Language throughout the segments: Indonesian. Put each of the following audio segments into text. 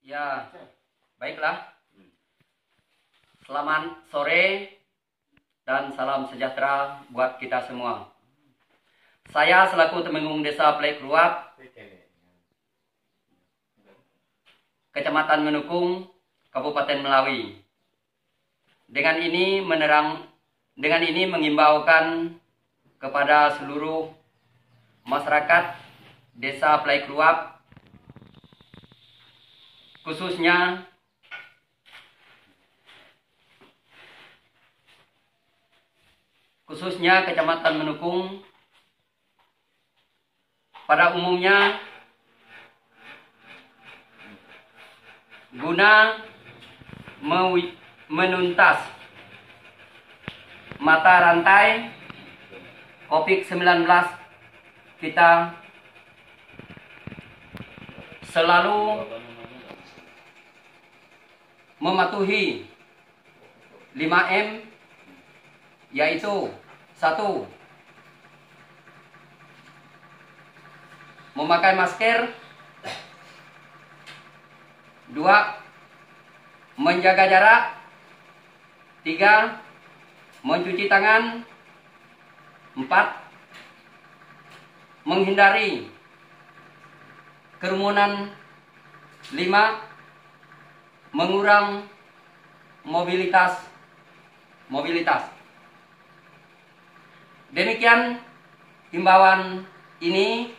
Ya, baiklah. Selamat sore dan salam sejahtera buat kita semua. Saya selaku Temenggung Desa Plek Ruap, Kecamatan Menukung, Kabupaten Melawi. Dengan ini menerang dengan ini mengimbaukan kepada seluruh masyarakat Desa Plek Ruap khususnya khususnya Kecamatan Menukung. Pada umumnya guna menuntas mata rantai COVID-19 kita selalu mematuhi 5M yaitu satu memakai masker dua menjaga jarak tiga mencuci tangan empat menghindari kerumunan lima mengurang mobilitas mobilitas. Demikian himbauan ini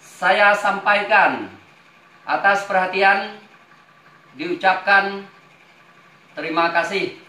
saya sampaikan atas perhatian diucapkan terima kasih.